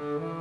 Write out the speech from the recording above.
Mm-hmm.